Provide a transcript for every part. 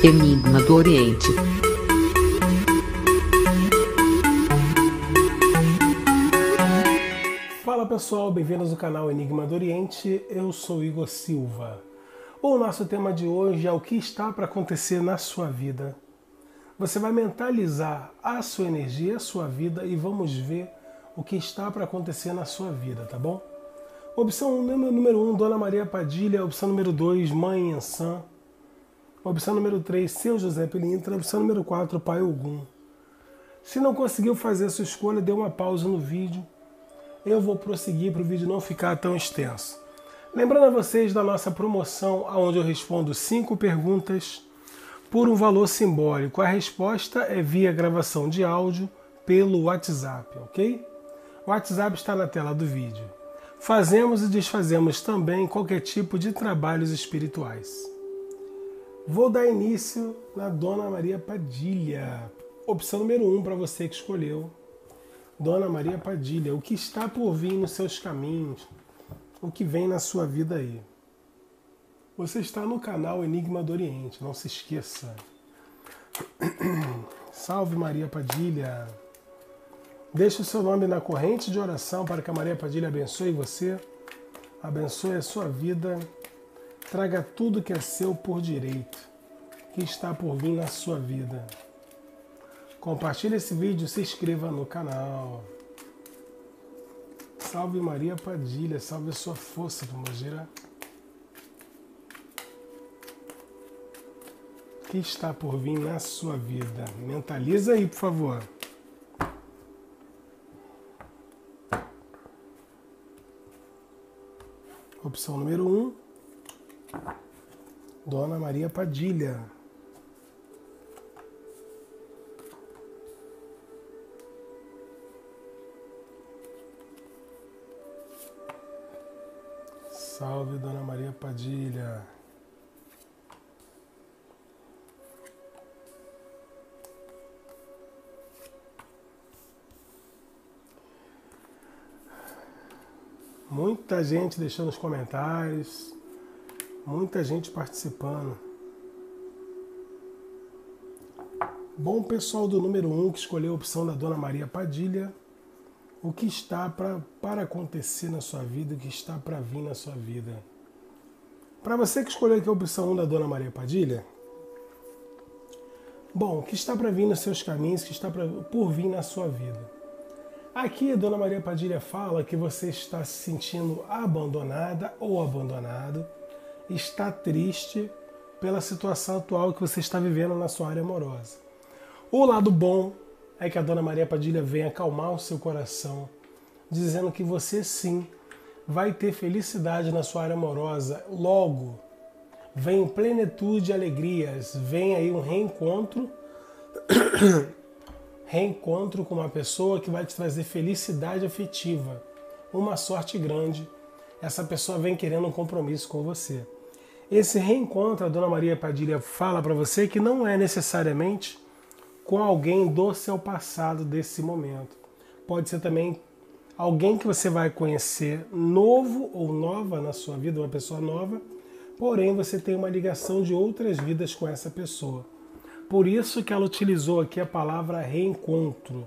Enigma do Oriente. Fala pessoal, bem-vindos ao canal Enigma do Oriente. Eu sou Igor Silva. O nosso tema de hoje é o que está para acontecer na sua vida. Você vai mentalizar a sua energia, a sua vida e vamos ver o que está para acontecer na sua vida, tá bom? Opção número 1, um, Dona Maria Padilha. Opção número 2, Mãe Ansan. Opção número 3, Seu José Pilintra. Opção número 4, Pai Ogum. Se não conseguiu fazer a sua escolha, dê uma pausa no vídeo. Eu vou prosseguir para o vídeo não ficar tão extenso. Lembrando a vocês da nossa promoção, onde eu respondo 5 perguntas por um valor simbólico. A resposta é via gravação de áudio pelo WhatsApp, ok? O WhatsApp está na tela do vídeo. Fazemos e desfazemos também qualquer tipo de trabalhos espirituais. Vou dar início na Dona Maria Padilha. Opção número 1 um para você que escolheu. Dona Maria Padilha, o que está por vir nos seus caminhos? O que vem na sua vida aí? Você está no canal Enigma do Oriente, não se esqueça. Salve Maria Padilha. Deixe o seu nome na corrente de oração para que a Maria Padilha abençoe você, abençoe a sua vida Traga tudo que é seu por direito, que está por vir na sua vida. Compartilhe esse vídeo, se inscreva no canal. Salve Maria Padilha, salve a sua força, Pomogira. que está por vir na sua vida? Mentaliza aí, por favor. Opção número 1. Um, Dona Maria Padilha. Salve, Dona Maria Padilha. Muita gente deixando os comentários. Muita gente participando. Bom pessoal do número 1 um que escolheu a opção da Dona Maria Padilha. O que está pra, para acontecer na sua vida, o que está para vir na sua vida. Para você que escolheu aqui a opção 1 da Dona Maria Padilha, bom, o que está para vir nos seus caminhos, o que está pra, por vir na sua vida. Aqui a Dona Maria Padilha fala que você está se sentindo abandonada ou abandonado está triste pela situação atual que você está vivendo na sua área amorosa. O lado bom é que a Dona Maria Padilha vem acalmar o seu coração, dizendo que você sim vai ter felicidade na sua área amorosa logo. Vem plenitude e alegrias, vem aí um reencontro, reencontro com uma pessoa que vai te trazer felicidade afetiva, uma sorte grande. Essa pessoa vem querendo um compromisso com você. Esse reencontro, a Dona Maria Padilha fala para você que não é necessariamente com alguém do seu passado desse momento. Pode ser também alguém que você vai conhecer novo ou nova na sua vida, uma pessoa nova, porém você tem uma ligação de outras vidas com essa pessoa. Por isso que ela utilizou aqui a palavra reencontro.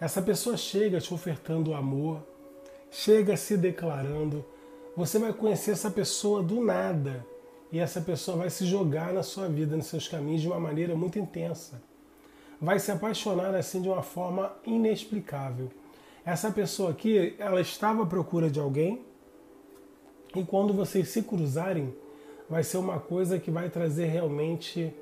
Essa pessoa chega te ofertando amor, chega se declarando, você vai conhecer essa pessoa do nada e essa pessoa vai se jogar na sua vida, nos seus caminhos de uma maneira muito intensa. Vai se apaixonar assim de uma forma inexplicável. Essa pessoa aqui, ela estava à procura de alguém e quando vocês se cruzarem, vai ser uma coisa que vai trazer realmente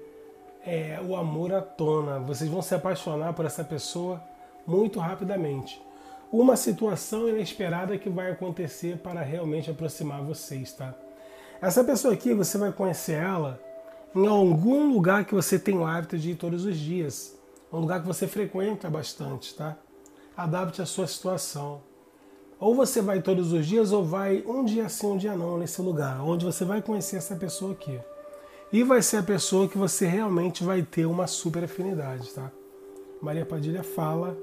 é, o amor à tona. Vocês vão se apaixonar por essa pessoa muito rapidamente uma situação inesperada que vai acontecer para realmente aproximar vocês, tá? Essa pessoa aqui, você vai conhecer ela em algum lugar que você tem o hábito de ir todos os dias, um lugar que você frequenta bastante, tá? Adapte a sua situação. Ou você vai todos os dias ou vai um dia sim, um dia não nesse lugar, onde você vai conhecer essa pessoa aqui. E vai ser a pessoa que você realmente vai ter uma super afinidade, tá? Maria Padilha fala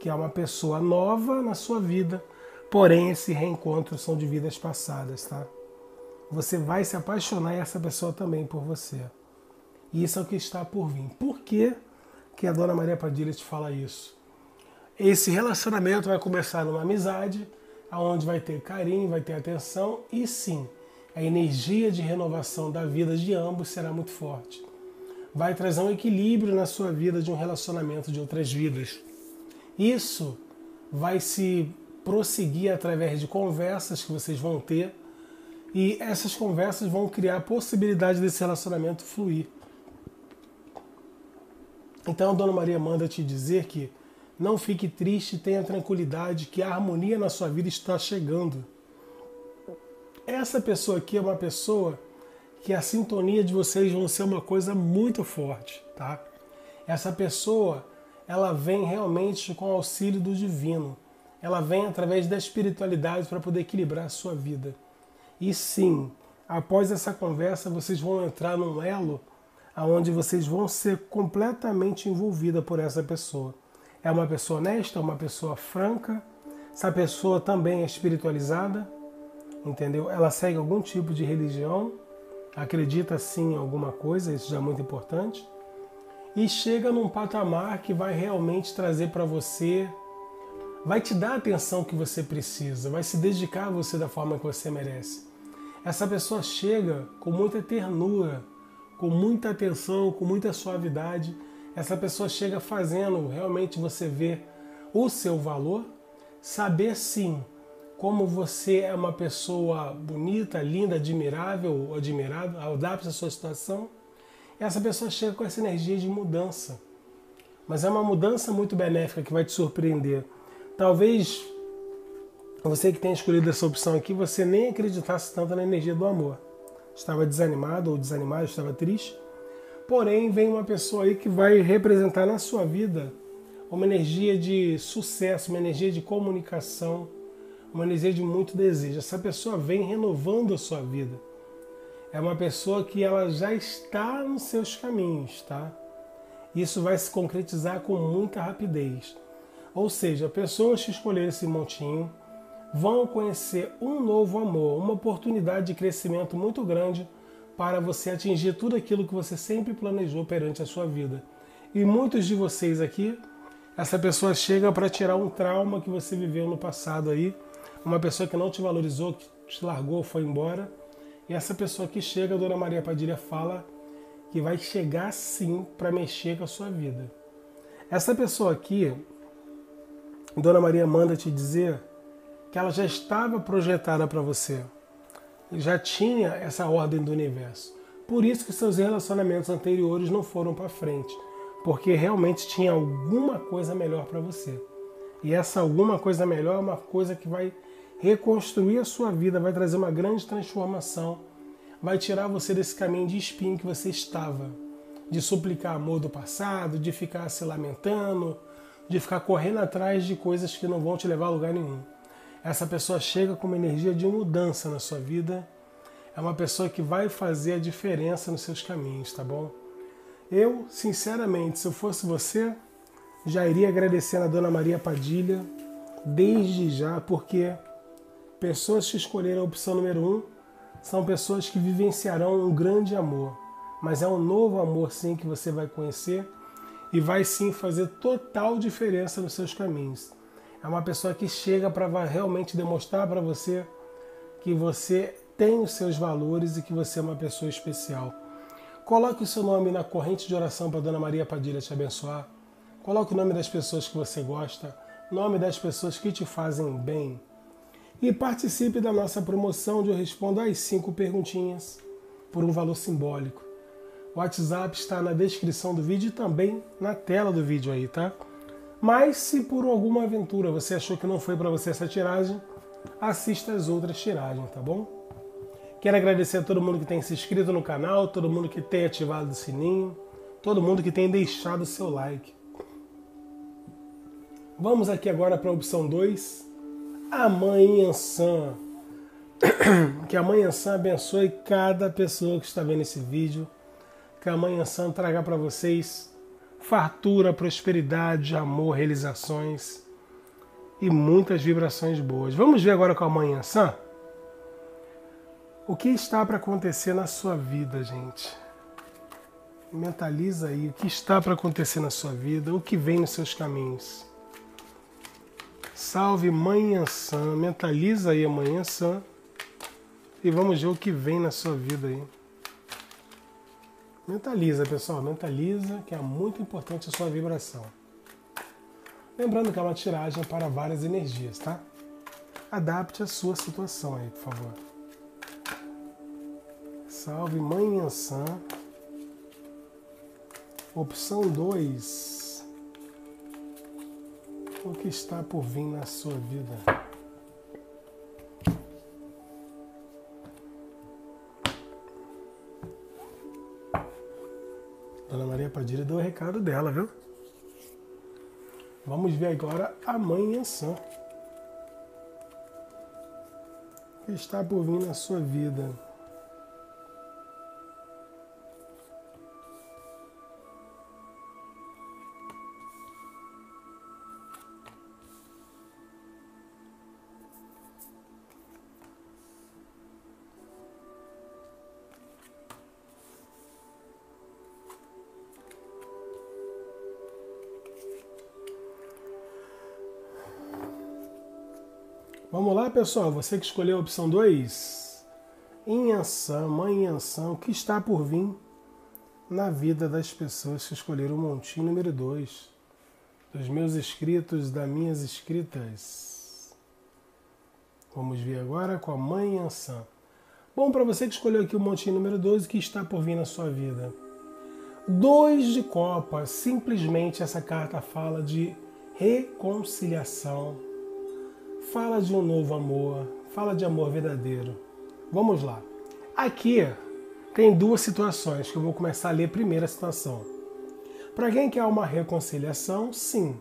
que é uma pessoa nova na sua vida, porém esse reencontro são de vidas passadas, tá? Você vai se apaixonar e essa pessoa também por você. E isso é o que está por vir. Por que, que a Dona Maria Padilha te fala isso? Esse relacionamento vai começar numa amizade, aonde vai ter carinho, vai ter atenção e sim, a energia de renovação da vida de ambos será muito forte. Vai trazer um equilíbrio na sua vida de um relacionamento de outras vidas. Isso vai se prosseguir através de conversas que vocês vão ter e essas conversas vão criar a possibilidade desse relacionamento fluir. Então a Dona Maria manda te dizer que não fique triste, tenha tranquilidade, que a harmonia na sua vida está chegando. Essa pessoa aqui é uma pessoa que a sintonia de vocês vão ser uma coisa muito forte, tá? Essa pessoa, ela vem realmente com o auxílio do divino. Ela vem através da espiritualidade para poder equilibrar a sua vida. E sim, após essa conversa, vocês vão entrar num elo aonde vocês vão ser completamente envolvida por essa pessoa. É uma pessoa honesta, uma pessoa franca. Essa pessoa também é espiritualizada, entendeu? Ela segue algum tipo de religião, acredita sim em alguma coisa, isso já é muito importante. E chega num patamar que vai realmente trazer para você, vai te dar a atenção que você precisa, vai se dedicar a você da forma que você merece. Essa pessoa chega com muita ternura, com muita atenção, com muita suavidade. Essa pessoa chega fazendo realmente você ver o seu valor, saber sim como você é uma pessoa bonita, linda, admirável, admirado, adapta a sua situação. Essa pessoa chega com essa energia de mudança. Mas é uma mudança muito benéfica que vai te surpreender. Talvez você que tenha escolhido essa opção aqui, você nem acreditasse tanto na energia do amor estava desanimado ou desanimado, estava triste. Porém, vem uma pessoa aí que vai representar na sua vida uma energia de sucesso, uma energia de comunicação, uma energia de muito desejo. Essa pessoa vem renovando a sua vida. É uma pessoa que ela já está nos seus caminhos, tá? Isso vai se concretizar com muita rapidez. Ou seja, pessoas que escolheram esse montinho, vão conhecer um novo amor, uma oportunidade de crescimento muito grande para você atingir tudo aquilo que você sempre planejou perante a sua vida. E muitos de vocês aqui, essa pessoa chega para tirar um trauma que você viveu no passado aí, uma pessoa que não te valorizou, que te largou, foi embora. E essa pessoa que chega, a Dona Maria Padilha fala que vai chegar sim para mexer com a sua vida. Essa pessoa aqui, Dona Maria manda te dizer que ela já estava projetada para você. Já tinha essa ordem do universo. Por isso que seus relacionamentos anteriores não foram para frente, porque realmente tinha alguma coisa melhor para você. E essa alguma coisa melhor é uma coisa que vai reconstruir a sua vida, vai trazer uma grande transformação, vai tirar você desse caminho de espinho que você estava, de suplicar amor do passado, de ficar se lamentando, de ficar correndo atrás de coisas que não vão te levar a lugar nenhum. Essa pessoa chega com uma energia de mudança na sua vida. É uma pessoa que vai fazer a diferença nos seus caminhos, tá bom? Eu, sinceramente, se eu fosse você, já iria agradecer a Dona Maria Padilha desde já, porque pessoas que escolheram a opção número um são pessoas que vivenciarão um grande amor. Mas é um novo amor, sim, que você vai conhecer e vai sim fazer total diferença nos seus caminhos. É uma pessoa que chega para realmente demonstrar para você que você tem os seus valores e que você é uma pessoa especial. Coloque o seu nome na corrente de oração para Dona Maria Padilha te abençoar. Coloque o nome das pessoas que você gosta, nome das pessoas que te fazem bem. E participe da nossa promoção de Eu Respondo às 5 perguntinhas por um valor simbólico. O WhatsApp está na descrição do vídeo e também na tela do vídeo aí, tá? Mas se por alguma aventura você achou que não foi para você essa tiragem, assista as outras tiragens, tá bom? Quero agradecer a todo mundo que tem se inscrito no canal, todo mundo que tem ativado o sininho, todo mundo que tem deixado o seu like. Vamos aqui agora para a opção 2, a Mãe. Que a Mãe abençoe cada pessoa que está vendo esse vídeo. Que a Mãe traga para vocês fartura, prosperidade, amor, realizações e muitas vibrações boas. Vamos ver agora com a Manhã Sã? O que está para acontecer na sua vida, gente? Mentaliza aí o que está para acontecer na sua vida, o que vem nos seus caminhos. Salve Manhã Sã, mentaliza aí a Manhã Sã e vamos ver o que vem na sua vida aí. Mentaliza, pessoal, mentaliza que é muito importante a sua vibração. Lembrando que é uma tiragem para várias energias, tá? Adapte a sua situação aí, por favor. Salve Mãe Sã. Opção 2. O que está por vir na sua vida? Dona Maria Padilha deu o recado dela, viu? Vamos ver agora a Mãe. O que está por vir na sua vida? Vamos lá, pessoal. Você que escolheu a opção 2. Inhansã, mãe Inhansã, o que está por vir na vida das pessoas que escolheram o montinho número 2. Dos meus escritos, das minhas escritas. Vamos ver agora com a mãe Inhansã. Bom, para você que escolheu aqui o montinho número 2, o que está por vir na sua vida? Dois de copa. Simplesmente essa carta fala de reconciliação fala de um novo amor, fala de amor verdadeiro. Vamos lá. Aqui tem duas situações que eu vou começar a ler primeira situação. Para quem quer uma reconciliação, sim,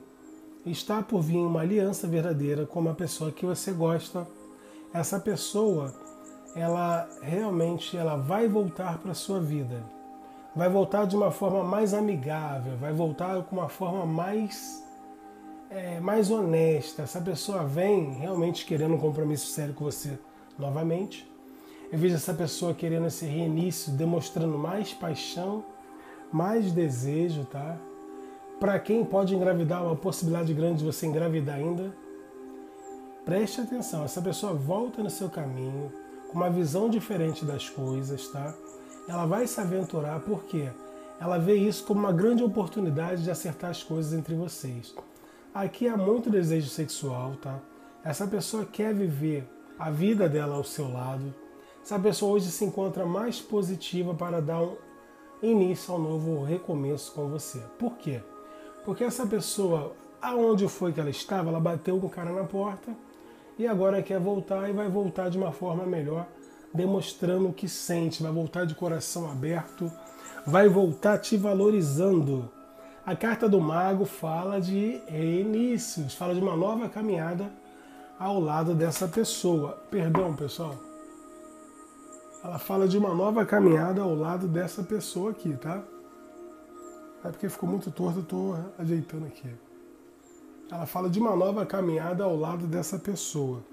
está por vir uma aliança verdadeira com uma pessoa que você gosta. Essa pessoa, ela realmente ela vai voltar para a sua vida. Vai voltar de uma forma mais amigável, vai voltar com uma forma mais é, mais honesta, essa pessoa vem realmente querendo um compromisso sério com você novamente. Eu vejo essa pessoa querendo esse reinício, demonstrando mais paixão, mais desejo, tá? Para quem pode engravidar, uma possibilidade grande de você engravidar ainda, preste atenção, essa pessoa volta no seu caminho com uma visão diferente das coisas, tá? Ela vai se aventurar porque ela vê isso como uma grande oportunidade de acertar as coisas entre vocês. Aqui há muito desejo sexual, tá? Essa pessoa quer viver a vida dela ao seu lado. Essa pessoa hoje se encontra mais positiva para dar um início ao novo recomeço com você. Por quê? Porque essa pessoa, aonde foi que ela estava, ela bateu com o cara na porta e agora quer voltar e vai voltar de uma forma melhor, demonstrando o que sente, vai voltar de coração aberto, vai voltar te valorizando a carta do mago fala de inícios, fala de uma nova caminhada ao lado dessa pessoa. Perdão, pessoal. Ela fala de uma nova caminhada ao lado dessa pessoa aqui, tá? É porque ficou muito torto, eu tô ajeitando aqui. Ela fala de uma nova caminhada ao lado dessa pessoa.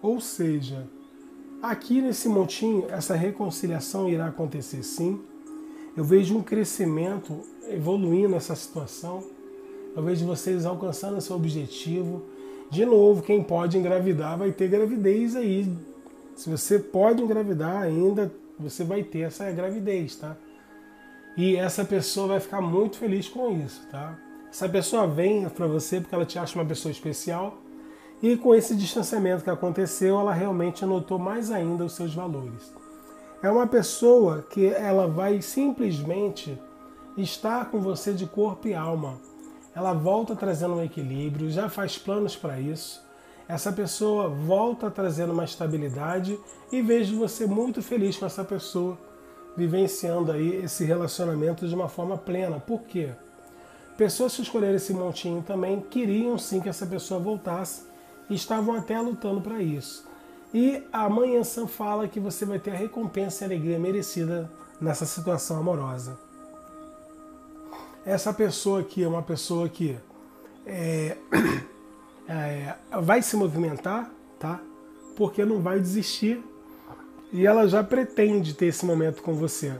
Ou seja, aqui nesse montinho, essa reconciliação irá acontecer sim. Eu vejo um crescimento evoluindo essa situação. Eu vejo vocês alcançando seu objetivo. De novo, quem pode engravidar vai ter gravidez aí. Se você pode engravidar ainda, você vai ter essa gravidez, tá? E essa pessoa vai ficar muito feliz com isso, tá? Essa pessoa vem para você porque ela te acha uma pessoa especial e com esse distanciamento que aconteceu, ela realmente anotou mais ainda os seus valores. É uma pessoa que ela vai simplesmente estar com você de corpo e alma. Ela volta trazendo um equilíbrio, já faz planos para isso. Essa pessoa volta trazendo uma estabilidade e vejo você muito feliz com essa pessoa, vivenciando aí esse relacionamento de uma forma plena. Por quê? Pessoas que escolheram esse montinho também queriam sim que essa pessoa voltasse e estavam até lutando para isso. E a Manhã Sam fala que você vai ter a recompensa e a alegria merecida nessa situação amorosa essa pessoa aqui é uma pessoa que é, é, vai se movimentar, tá? Porque não vai desistir e ela já pretende ter esse momento com você.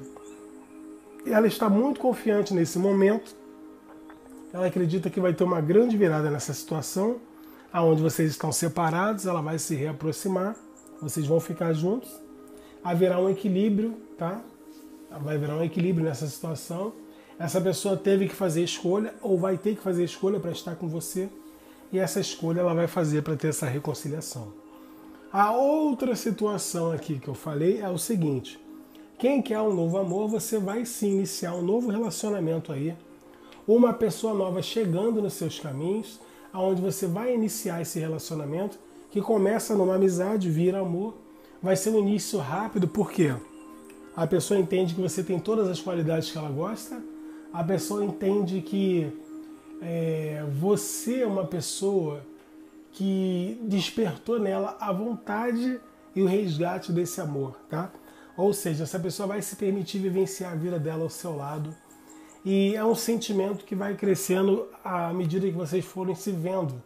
ela está muito confiante nesse momento. Ela acredita que vai ter uma grande virada nessa situação, aonde vocês estão separados, ela vai se reaproximar, vocês vão ficar juntos. Haverá um equilíbrio, tá? Vai haver um equilíbrio nessa situação. Essa pessoa teve que fazer escolha ou vai ter que fazer escolha para estar com você, e essa escolha ela vai fazer para ter essa reconciliação. A outra situação aqui que eu falei é o seguinte: quem quer um novo amor, você vai se iniciar um novo relacionamento aí. Uma pessoa nova chegando nos seus caminhos, aonde você vai iniciar esse relacionamento que começa numa amizade, vira amor. Vai ser um início rápido, porque a pessoa entende que você tem todas as qualidades que ela gosta, a pessoa entende que é, você é uma pessoa que despertou nela a vontade e o resgate desse amor, tá? Ou seja, essa pessoa vai se permitir vivenciar a vida dela ao seu lado. E é um sentimento que vai crescendo à medida que vocês forem se vendo.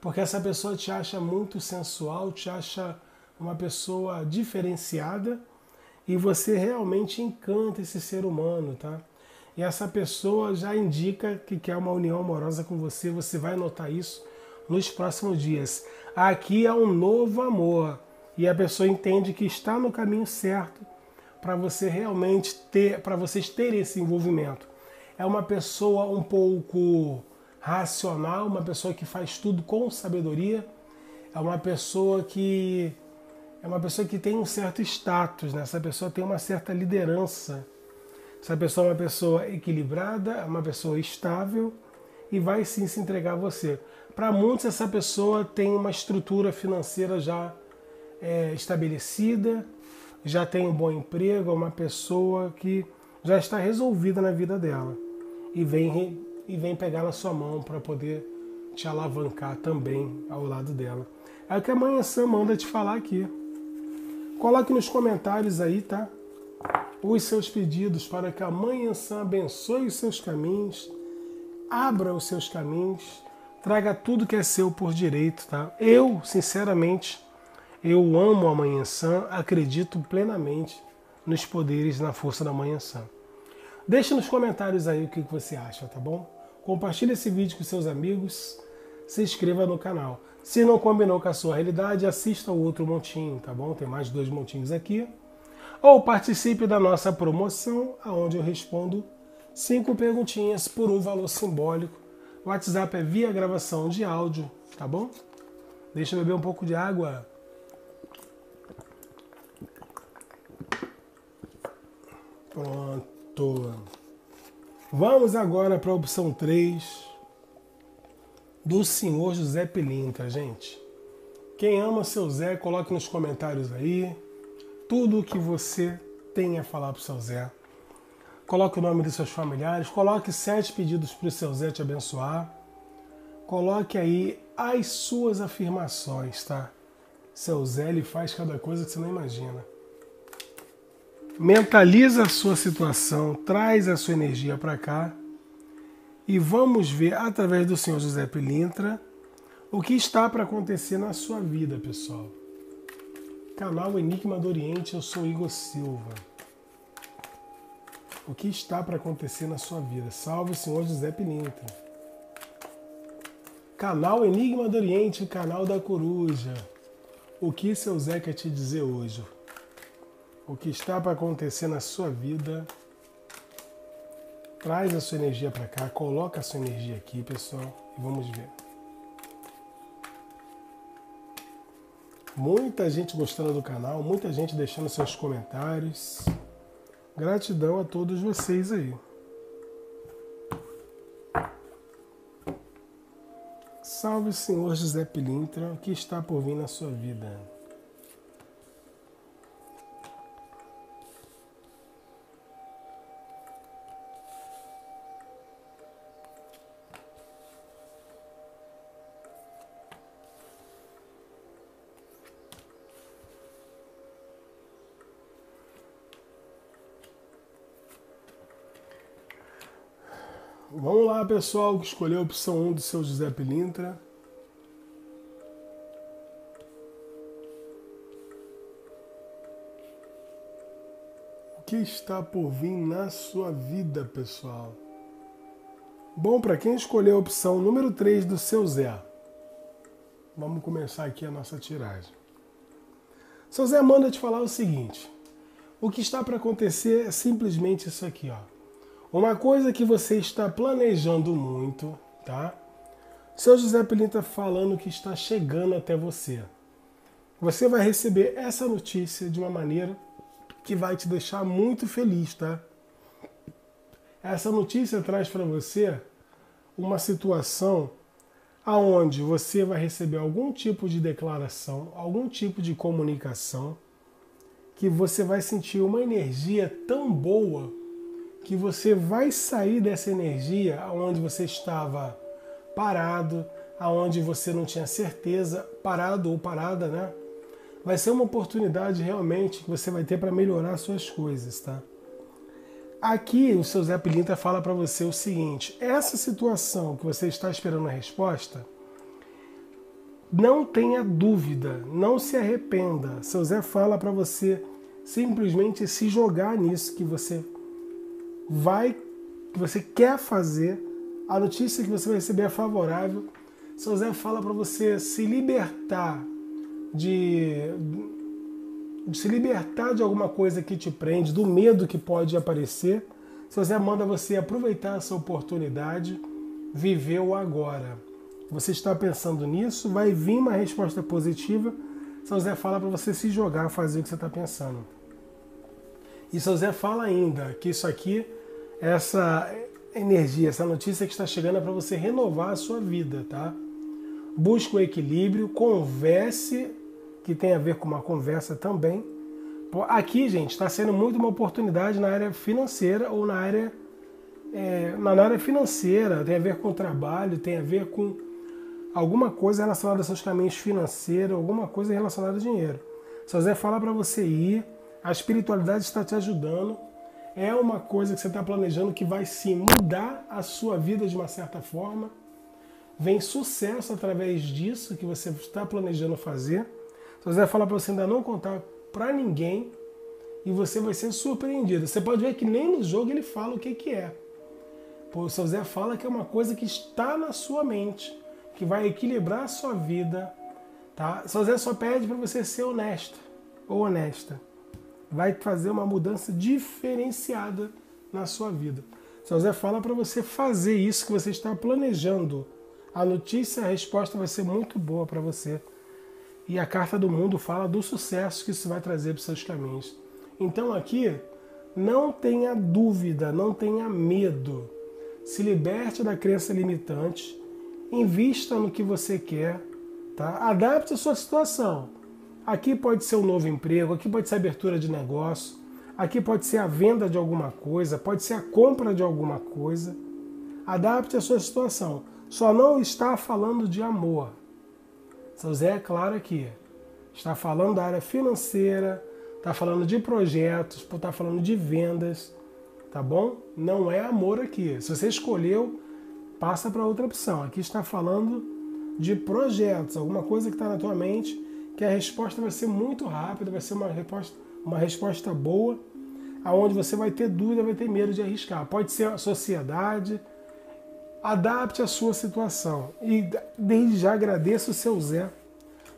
Porque essa pessoa te acha muito sensual, te acha uma pessoa diferenciada e você realmente encanta esse ser humano, tá? E essa pessoa já indica que quer uma união amorosa com você, você vai notar isso nos próximos dias. Aqui é um novo amor e a pessoa entende que está no caminho certo para você realmente ter, para vocês terem esse envolvimento. É uma pessoa um pouco racional, uma pessoa que faz tudo com sabedoria, é uma pessoa que é uma pessoa que tem um certo status, né? essa pessoa tem uma certa liderança. Essa pessoa é uma pessoa equilibrada, é uma pessoa estável e vai sim se entregar a você. Para muitos, essa pessoa tem uma estrutura financeira já é, estabelecida, já tem um bom emprego, é uma pessoa que já está resolvida na vida dela e vem, e vem pegar na sua mão para poder te alavancar também ao lado dela. É o que a Mãe Sam manda te falar aqui. Coloque nos comentários aí, tá? Os seus pedidos para que a Mãe Sam abençoe os seus caminhos, abra os seus caminhos, traga tudo que é seu por direito, tá? Eu, sinceramente, eu amo a Sã, acredito plenamente nos poderes na força da Manhã Sã. Deixe nos comentários aí o que você acha, tá bom? Compartilhe esse vídeo com seus amigos, se inscreva no canal. Se não combinou com a sua realidade, assista o outro montinho, tá bom? Tem mais dois montinhos aqui. Ou participe da nossa promoção, onde eu respondo cinco perguntinhas por um valor simbólico. O WhatsApp é via gravação de áudio, tá bom? Deixa eu beber um pouco de água. Pronto. Vamos agora para a opção 3 do senhor José Pilintra, gente. Quem ama seu Zé, coloque nos comentários aí tudo o que você tem a falar para o seu Zé. Coloque o nome dos seus familiares, coloque sete pedidos para o seu Zé te abençoar. Coloque aí as suas afirmações, tá? Seu Zé ele faz cada coisa que você não imagina mentaliza a sua situação, traz a sua energia para cá e vamos ver através do Senhor José Pilintra o que está para acontecer na sua vida, pessoal. Canal Enigma do Oriente, eu sou Igor Silva. O que está para acontecer na sua vida? Salve, Senhor José Pilintra. Canal Enigma do Oriente, o canal da coruja. O que seu Zé quer te dizer hoje? O que está para acontecer na sua vida. Traz a sua energia para cá, coloca a sua energia aqui, pessoal, e vamos ver. Muita gente gostando do canal, muita gente deixando seus comentários. Gratidão a todos vocês aí. Salve Senhor José Pilintra, o que está por vir na sua vida? Pessoal, que escolheu a opção 1 do seu José Pilintra. O que está por vir na sua vida, pessoal? Bom, para quem escolheu a opção número 3 do seu Zé, vamos começar aqui a nossa tiragem. Seu Zé manda te falar o seguinte: o que está para acontecer é simplesmente isso aqui, ó. Uma coisa que você está planejando muito, tá? Seu José Pelinta falando que está chegando até você. Você vai receber essa notícia de uma maneira que vai te deixar muito feliz, tá? Essa notícia traz para você uma situação aonde você vai receber algum tipo de declaração, algum tipo de comunicação que você vai sentir uma energia tão boa que você vai sair dessa energia aonde você estava parado, aonde você não tinha certeza, parado ou parada, né? Vai ser uma oportunidade realmente que você vai ter para melhorar suas coisas, tá? Aqui o seu Zé Pilinta fala para você o seguinte: essa situação que você está esperando a resposta, não tenha dúvida, não se arrependa. Seu Zé fala para você simplesmente se jogar nisso que você vai, que você quer fazer. A notícia que você vai receber é favorável. Seu Zé fala para você se libertar de de se libertar de alguma coisa que te prende, do medo que pode aparecer, Seu Zé manda você aproveitar essa oportunidade, viver o agora. Você está pensando nisso, vai vir uma resposta positiva. São Zé fala para você se jogar, fazer o que você está pensando. E São Zé fala ainda que isso aqui, essa energia, essa notícia que está chegando é para você renovar a sua vida, tá? Busque o equilíbrio, converse que tem a ver com uma conversa também. Aqui, gente, está sendo muito uma oportunidade na área financeira ou na área, é, na área financeira, tem a ver com trabalho, tem a ver com alguma coisa relacionada aos seus caminhos financeiros, alguma coisa relacionada a dinheiro. Se Zé falar para você ir, a espiritualidade está te ajudando, é uma coisa que você está planejando que vai sim mudar a sua vida de uma certa forma. Vem sucesso através disso que você está planejando fazer. Se Zé falar para você ainda não contar para ninguém e você vai ser surpreendido. Você pode ver que nem no jogo ele fala o que, que é. O seu Zé fala que é uma coisa que está na sua mente, que vai equilibrar a sua vida. Tá? O seu Zé só pede para você ser honesto ou honesta. Vai fazer uma mudança diferenciada na sua vida. O seu Zé fala para você fazer isso que você está planejando. A notícia, a resposta vai ser muito boa para você. E a carta do mundo fala do sucesso que isso vai trazer para os seus caminhos. Então aqui, não tenha dúvida, não tenha medo. Se liberte da crença limitante, invista no que você quer, tá? adapte a sua situação. Aqui pode ser um novo emprego, aqui pode ser abertura de negócio, aqui pode ser a venda de alguma coisa, pode ser a compra de alguma coisa. Adapte a sua situação. Só não está falando de amor, são Zé é claro aqui. Está falando da área financeira, está falando de projetos, está falando de vendas, tá bom? Não é amor aqui. Se você escolheu, passa para outra opção. Aqui está falando de projetos, alguma coisa que está na tua mente, que a resposta vai ser muito rápida, vai ser uma resposta, uma resposta boa, aonde você vai ter dúvida, vai ter medo de arriscar. Pode ser a sociedade, Adapte a sua situação. E desde já agradeço o seu Zé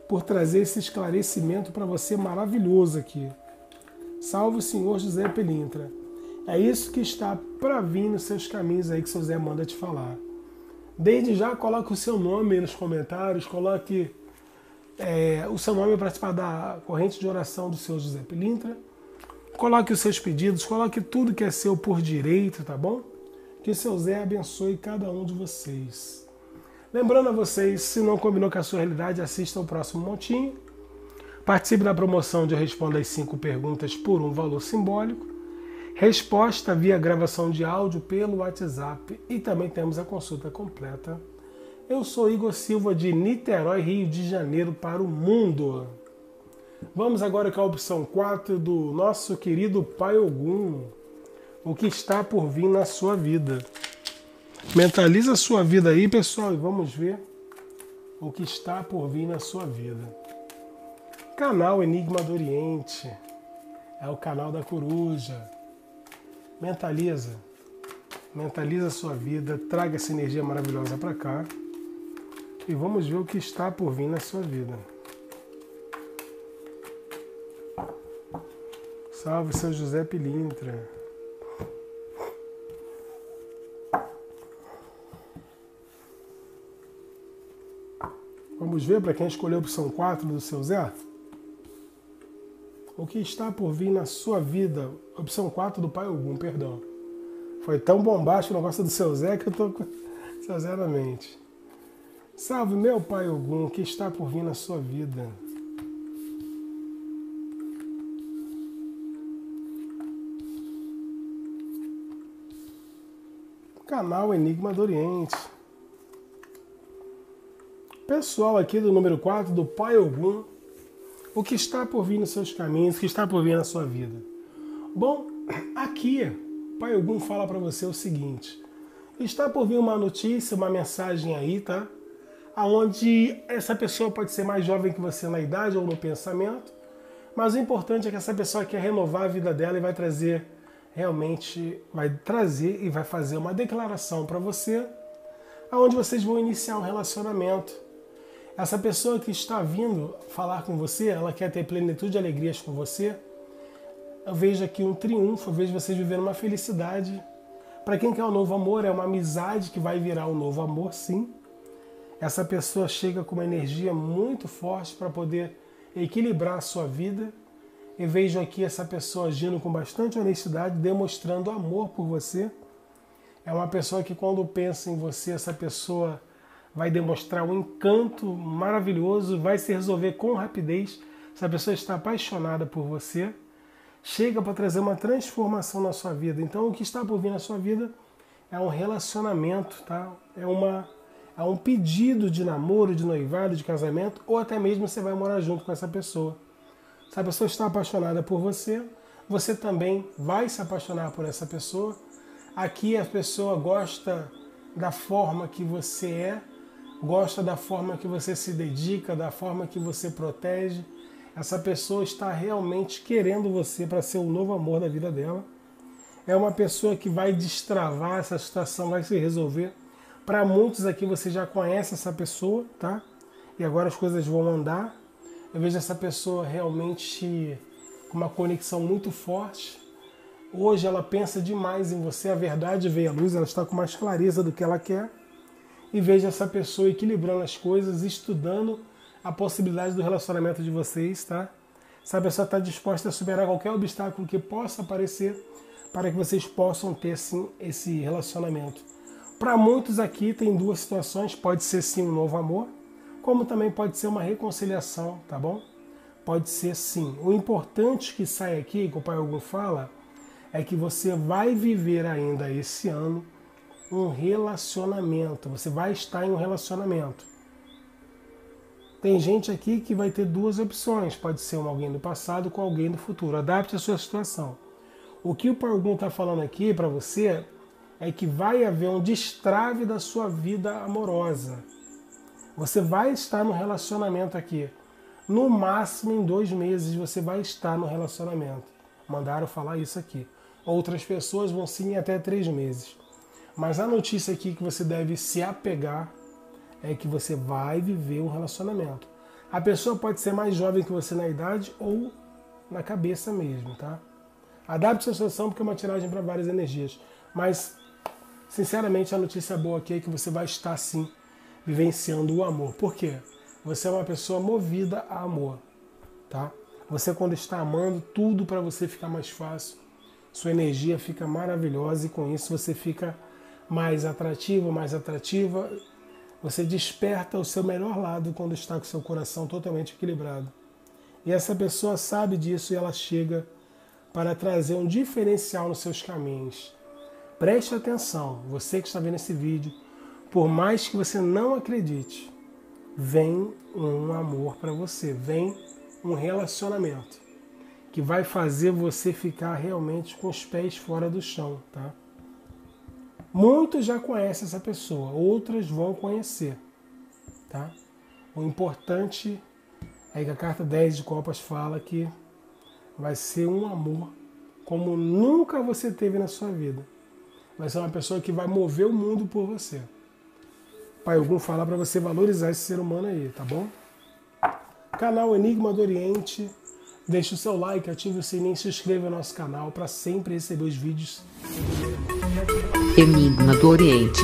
por trazer esse esclarecimento para você maravilhoso aqui. Salve o Senhor José Pelintra. É isso que está para vir nos seus caminhos aí que seu Zé manda te falar. Desde já coloque o seu nome aí nos comentários, coloque é, o seu nome para participar da corrente de oração do seu José Pelintra. Coloque os seus pedidos, coloque tudo que é seu por direito, tá bom? Que seu Zé abençoe cada um de vocês. Lembrando a vocês, se não combinou com a sua realidade, assista ao próximo montinho. Participe da promoção de Responda as 5 perguntas por um valor simbólico. Resposta via gravação de áudio pelo WhatsApp e também temos a consulta completa. Eu sou Igor Silva de Niterói, Rio de Janeiro, para o mundo. Vamos agora com a opção 4 do nosso querido Pai Ogum o que está por vir na sua vida. Mentaliza a sua vida aí, pessoal, e vamos ver o que está por vir na sua vida. Canal Enigma do Oriente é o canal da coruja. Mentaliza. Mentaliza a sua vida, traga essa energia maravilhosa para cá. E vamos ver o que está por vir na sua vida. Salve seu José Pilintra. Vamos ver para quem escolheu a opção 4 do seu Zé? O que está por vir na sua vida? Opção 4 do Pai Ogum, perdão. Foi tão bombástico o negócio do seu Zé que eu tô com seu Zé na mente. Salve meu Pai Ogum, que está por vir na sua vida? Canal Enigma do Oriente. Pessoal aqui do número 4 do Pai Ogum, o que está por vir nos seus caminhos, o que está por vir na sua vida? Bom, aqui Pai Ogum fala para você o seguinte: está por vir uma notícia, uma mensagem aí, tá? Aonde essa pessoa pode ser mais jovem que você na idade ou no pensamento, mas o importante é que essa pessoa quer renovar a vida dela e vai trazer realmente vai trazer e vai fazer uma declaração para você, aonde vocês vão iniciar um relacionamento. Essa pessoa que está vindo falar com você, ela quer ter plenitude de alegrias com você. Eu vejo aqui um triunfo, eu vejo vocês vivendo uma felicidade. Para quem quer um novo amor, é uma amizade que vai virar um novo amor, sim. Essa pessoa chega com uma energia muito forte para poder equilibrar a sua vida e vejo aqui essa pessoa agindo com bastante honestidade, demonstrando amor por você. É uma pessoa que, quando pensa em você, essa pessoa vai demonstrar um encanto maravilhoso, vai se resolver com rapidez. Essa pessoa está apaixonada por você, chega para trazer uma transformação na sua vida. Então, o que está por vir na sua vida é um relacionamento, tá? É uma é um pedido de namoro, de noivado, de casamento, ou até mesmo você vai morar junto com essa pessoa. Se a pessoa está apaixonada por você, você também vai se apaixonar por essa pessoa. Aqui a pessoa gosta da forma que você é, gosta da forma que você se dedica, da forma que você protege. Essa pessoa está realmente querendo você para ser o novo amor da vida dela. É uma pessoa que vai destravar essa situação, vai se resolver. Para muitos aqui você já conhece essa pessoa, tá? E agora as coisas vão andar eu vejo essa pessoa realmente com uma conexão muito forte. Hoje ela pensa demais em você, a verdade veio à luz, ela está com mais clareza do que ela quer. E vejo essa pessoa equilibrando as coisas, estudando a possibilidade do relacionamento de vocês, tá? Essa pessoa está disposta a superar qualquer obstáculo que possa aparecer para que vocês possam ter sim esse relacionamento. Para muitos aqui tem duas situações, pode ser sim um novo amor, como também pode ser uma reconciliação, tá bom? Pode ser sim. O importante que sai aqui, que o Pai Hugo fala, é que você vai viver ainda esse ano um relacionamento. Você vai estar em um relacionamento. Tem gente aqui que vai ter duas opções. Pode ser um alguém do passado com alguém do futuro. Adapte a sua situação. O que o Pargun está falando aqui para você é que vai haver um destrave da sua vida amorosa. Você vai estar no relacionamento aqui. No máximo em dois meses você vai estar no relacionamento. Mandaram falar isso aqui. Outras pessoas vão sim até três meses. Mas a notícia aqui que você deve se apegar é que você vai viver um relacionamento. A pessoa pode ser mais jovem que você na idade ou na cabeça mesmo, tá? Adapte sua situação porque é uma tiragem para várias energias. Mas, sinceramente, a notícia boa aqui é que você vai estar sim vivenciando o amor. Por quê? Você é uma pessoa movida a amor, tá? Você quando está amando, tudo para você fica mais fácil. Sua energia fica maravilhosa e com isso você fica mais atrativo, mais atrativa. Você desperta o seu melhor lado quando está com seu coração totalmente equilibrado. E essa pessoa sabe disso e ela chega para trazer um diferencial nos seus caminhos. Preste atenção, você que está vendo esse vídeo, por mais que você não acredite, vem um amor para você, vem um relacionamento que vai fazer você ficar realmente com os pés fora do chão, tá? Muitos já conhecem essa pessoa, outras vão conhecer, tá? O importante é que a carta 10 de copas fala que vai ser um amor como nunca você teve na sua vida. Vai ser uma pessoa que vai mover o mundo por você. Pai algum falar para você valorizar esse ser humano aí, tá bom? Canal Enigma do Oriente. Deixe o seu like, ative o sininho e se inscreva no nosso canal para sempre receber os vídeos. Enigma do Oriente.